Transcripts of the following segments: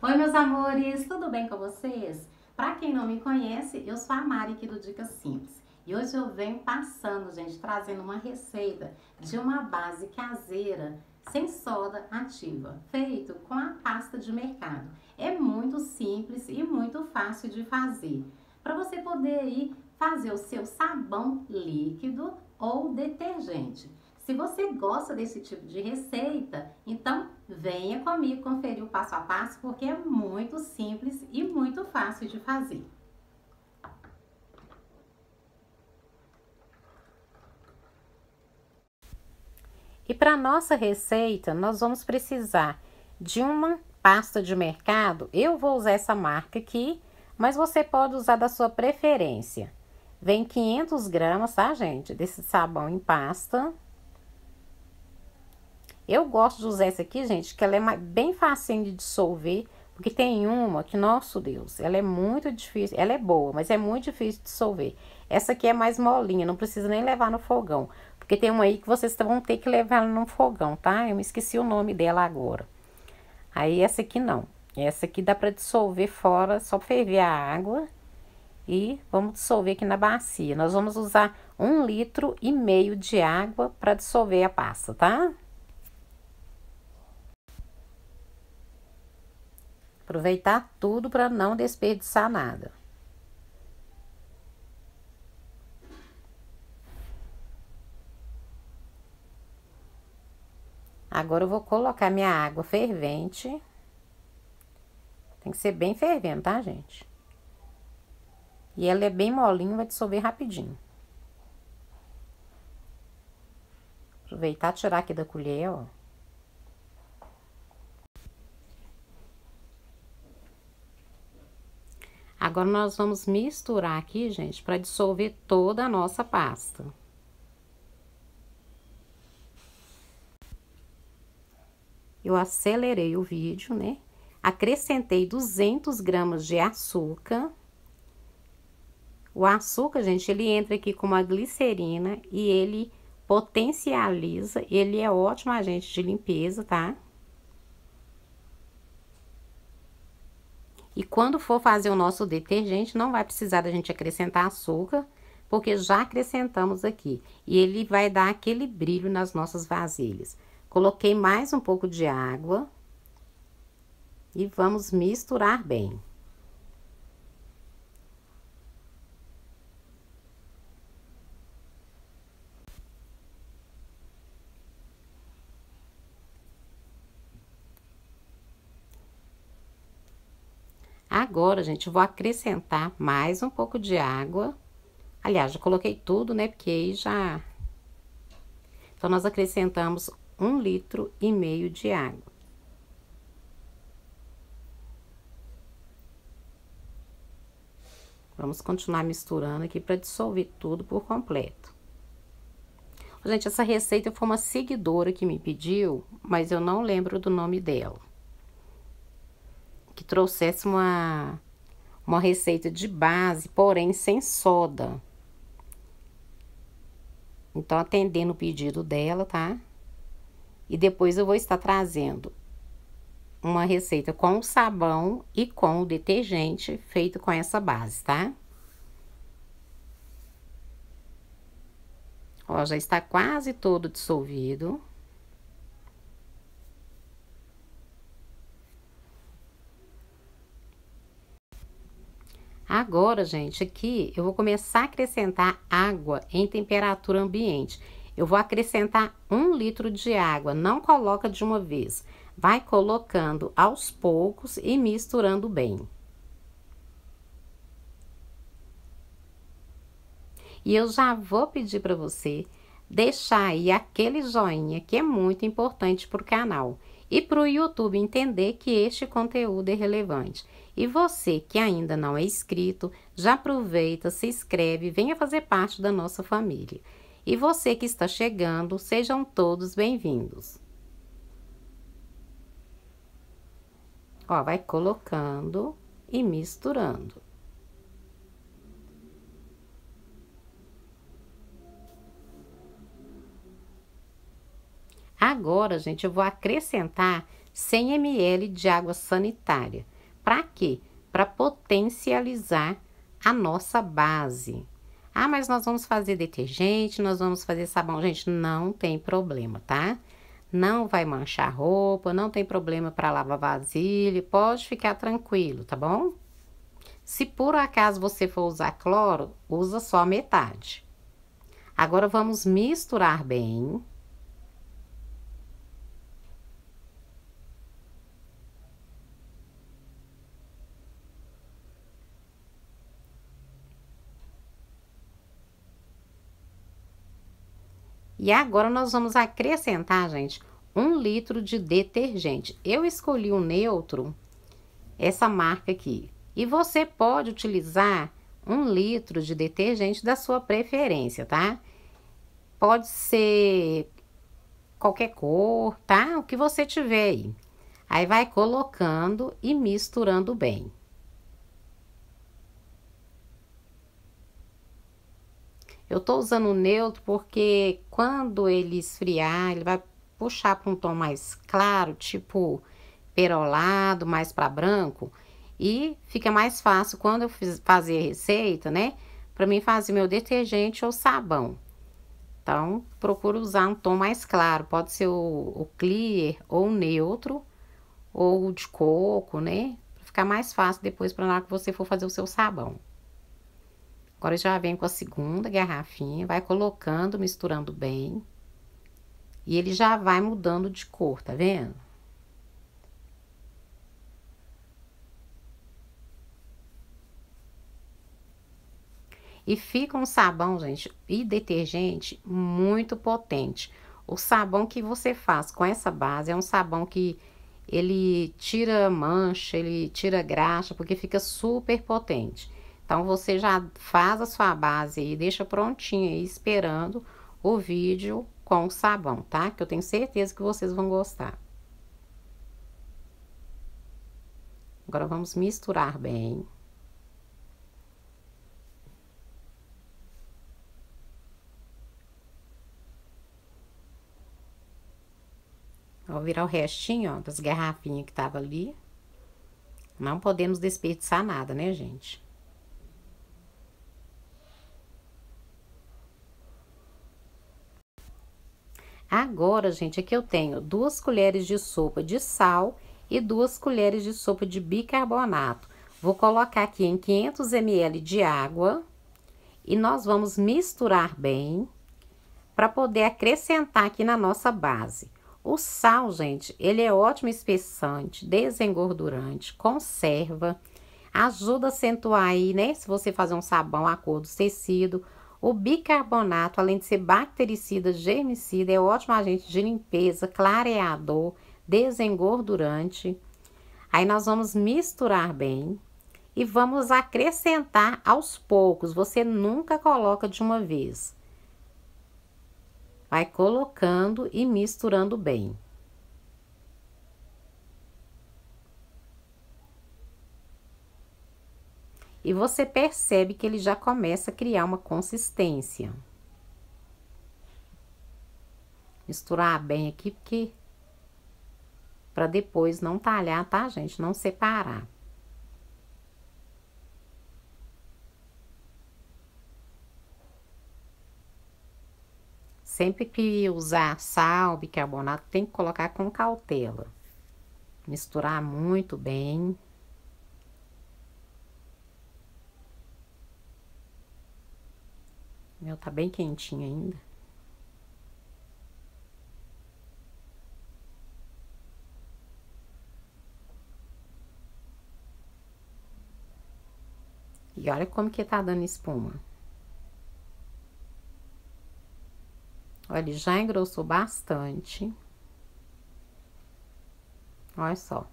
Oi, meus amores, tudo bem com vocês? Para quem não me conhece, eu sou a Mari aqui do Dicas Simples. E hoje eu venho passando, gente, trazendo uma receita de uma base caseira sem soda ativa, feito com a pasta de mercado. É muito simples e muito fácil de fazer. Para você poder aí fazer o seu sabão líquido ou detergente. Se você gosta desse tipo de receita, então venha comigo conferir o passo a passo porque é muito simples e muito fácil de fazer. E para nossa receita, nós vamos precisar de uma pasta de mercado. Eu vou usar essa marca aqui, mas você pode usar da sua preferência. Vem 500 gramas, tá, gente? Desse sabão em pasta. Eu gosto de usar essa aqui, gente, que ela é bem facinho de dissolver, porque tem uma que, nosso Deus, ela é muito difícil, ela é boa, mas é muito difícil de dissolver. Essa aqui é mais molinha, não precisa nem levar no fogão, porque tem uma aí que vocês vão ter que levar no fogão, tá? Eu me esqueci o nome dela agora. Aí essa aqui não. Essa aqui dá para dissolver fora, só ferver a água e vamos dissolver aqui na bacia. Nós vamos usar um litro e meio de água para dissolver a pasta, tá? Aproveitar tudo para não desperdiçar nada. Agora eu vou colocar minha água fervente. Tem que ser bem fervendo, tá, gente? E ela é bem molinha, vai dissolver rapidinho. Aproveitar tirar aqui da colher, ó. Agora, nós vamos misturar aqui, gente, para dissolver toda a nossa pasta. Eu acelerei o vídeo, né? Acrescentei 200 gramas de açúcar. O açúcar, gente, ele entra aqui com uma glicerina e ele potencializa, ele é ótimo agente de limpeza, tá? E quando for fazer o nosso detergente, não vai precisar da gente acrescentar açúcar, porque já acrescentamos aqui. E ele vai dar aquele brilho nas nossas vasilhas. Coloquei mais um pouco de água. E vamos misturar bem. Agora, gente, vou acrescentar mais um pouco de água. Aliás, já coloquei tudo, né? Porque aí já... Então, nós acrescentamos um litro e meio de água. Vamos continuar misturando aqui para dissolver tudo por completo. Gente, essa receita foi uma seguidora que me pediu, mas eu não lembro do nome dela que trouxesse uma, uma receita de base, porém sem soda. Então, atendendo o pedido dela, tá? E depois eu vou estar trazendo uma receita com sabão e com o detergente feito com essa base, tá? Ó, já está quase todo dissolvido. Agora, gente, aqui eu vou começar a acrescentar água em temperatura ambiente. Eu vou acrescentar um litro de água, não coloca de uma vez. Vai colocando aos poucos e misturando bem. E eu já vou pedir para você deixar aí aquele joinha que é muito importante para o canal e para o YouTube entender que este conteúdo é relevante. E você que ainda não é inscrito, já aproveita, se inscreve, venha fazer parte da nossa família. E você que está chegando, sejam todos bem-vindos. Ó, vai colocando e misturando. Agora, gente, eu vou acrescentar 100 ml de água sanitária. Para quê? Para potencializar a nossa base. Ah, mas nós vamos fazer detergente, nós vamos fazer sabão. Gente, não tem problema, tá? Não vai manchar roupa, não tem problema para lavar vasilha, pode ficar tranquilo, tá bom? Se por acaso você for usar cloro, usa só metade. Agora vamos misturar bem. E agora nós vamos acrescentar, gente, um litro de detergente. Eu escolhi o neutro, essa marca aqui. E você pode utilizar um litro de detergente da sua preferência, tá? Pode ser qualquer cor, tá? O que você tiver aí. Aí vai colocando e misturando bem. Eu tô usando o neutro porque quando ele esfriar, ele vai puxar para um tom mais claro, tipo perolado, mais para branco. E fica mais fácil quando eu fiz, fazer a receita, né? Para mim fazer meu detergente ou sabão. Então, procuro usar um tom mais claro. Pode ser o, o clear ou o neutro ou o de coco, né? Pra ficar mais fácil depois para na hora que você for fazer o seu sabão. Agora já vem com a segunda garrafinha, vai colocando, misturando bem. E ele já vai mudando de cor, tá vendo? E fica um sabão, gente, e detergente muito potente. O sabão que você faz com essa base é um sabão que ele tira mancha, ele tira graxa, porque fica super potente. Então, você já faz a sua base aí, deixa prontinha aí, esperando o vídeo com o sabão, tá? Que eu tenho certeza que vocês vão gostar. Agora, vamos misturar bem. Vou virar o restinho, ó, das garrafinhas que tava ali. Não podemos desperdiçar nada, né, gente? Agora, gente, aqui eu tenho duas colheres de sopa de sal e duas colheres de sopa de bicarbonato. Vou colocar aqui em 500 ml de água e nós vamos misturar bem para poder acrescentar aqui na nossa base. O sal, gente, ele é ótimo espessante, desengordurante, conserva, ajuda a acentuar aí, né? Se você fazer um sabão a cor do tecido, o bicarbonato, além de ser bactericida, germicida, é ótimo agente de limpeza, clareador, desengordurante. Aí nós vamos misturar bem e vamos acrescentar aos poucos. Você nunca coloca de uma vez. Vai colocando e misturando bem. E você percebe que ele já começa a criar uma consistência. Misturar bem aqui, porque para depois não talhar, tá, gente? Não separar. Sempre que usar sal, bicarbonato, tem que colocar com cautela. Misturar muito bem. Meu tá bem quentinho ainda. E olha como que tá dando espuma. Olha, ele já engrossou bastante. Olha só.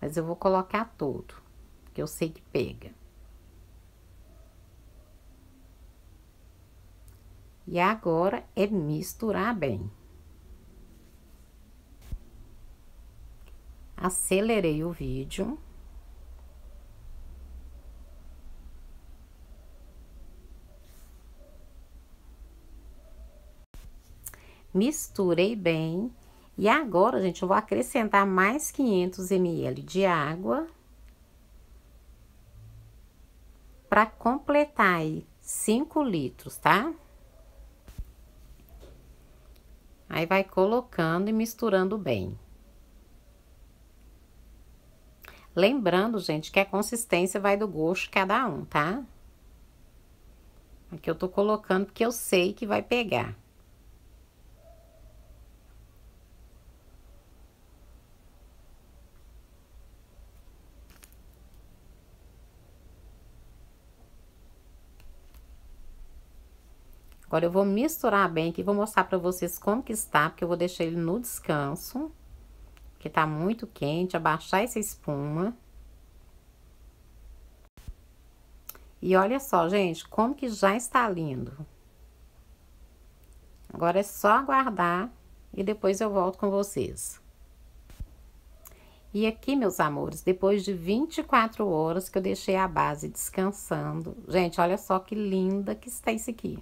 Mas eu vou colocar todo que eu sei que pega. E agora é misturar bem. Acelerei o vídeo. misturei bem. E agora, gente, eu vou acrescentar mais 500 ml de água. Para completar aí 5 litros, tá? Aí vai colocando e misturando bem. Lembrando, gente, que a consistência vai do gosto de cada um, tá? Aqui eu tô colocando porque eu sei que vai pegar. Agora, eu vou misturar bem aqui, vou mostrar pra vocês como que está, porque eu vou deixar ele no descanso que tá muito quente, abaixar essa espuma. E olha só, gente, como que já está lindo. Agora é só aguardar e depois eu volto com vocês. E aqui, meus amores, depois de 24 horas que eu deixei a base descansando. Gente, olha só que linda que está isso aqui.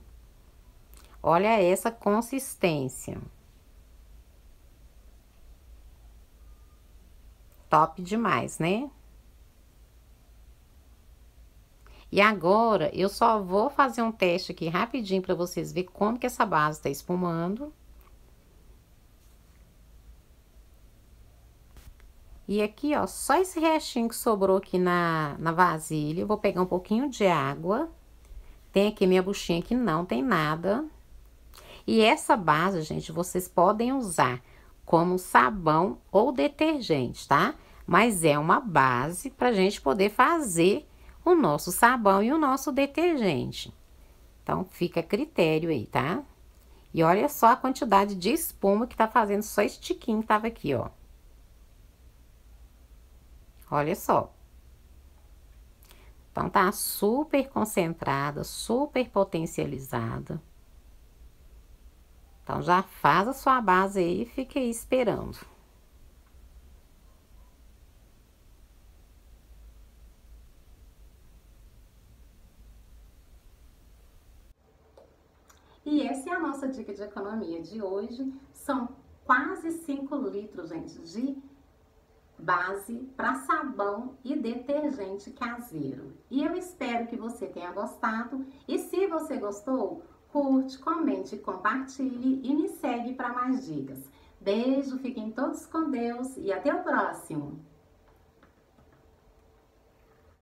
Olha essa consistência. top demais, né? E agora, eu só vou fazer um teste aqui rapidinho para vocês verem como que essa base tá espumando. E aqui, ó, só esse restinho que sobrou aqui na, na vasilha, eu vou pegar um pouquinho de água. Tem aqui minha buchinha que não tem nada. E essa base, gente, vocês podem usar como sabão ou detergente, tá? Mas é uma base para a gente poder fazer o nosso sabão e o nosso detergente. Então, fica a critério aí, tá? E olha só a quantidade de espuma que tá fazendo só esse tiquinho que tava aqui, ó. Olha só. Então, tá super concentrada, super potencializada. Então, já faz a sua base aí e aí esperando. E essa é a nossa dica de economia de hoje. São quase 5 litros, gente, de base para sabão e detergente caseiro. E eu espero que você tenha gostado. E se você gostou, curte, comente, compartilhe e me segue para mais dicas. Beijo, fiquem todos com Deus e até o próximo!